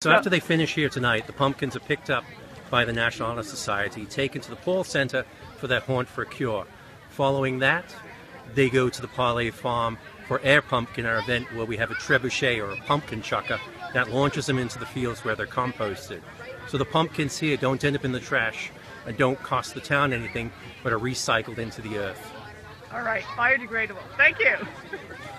So after they finish here tonight, the pumpkins are picked up by the National Honor Society, taken to the Paul Center for their Haunt for a Cure. Following that, they go to the Parlee Farm for Air Pumpkin, our event where we have a trebuchet or a pumpkin chucker that launches them into the fields where they're composted. So the pumpkins here don't end up in the trash and don't cost the town anything, but are recycled into the earth. All right, biodegradable. Thank you.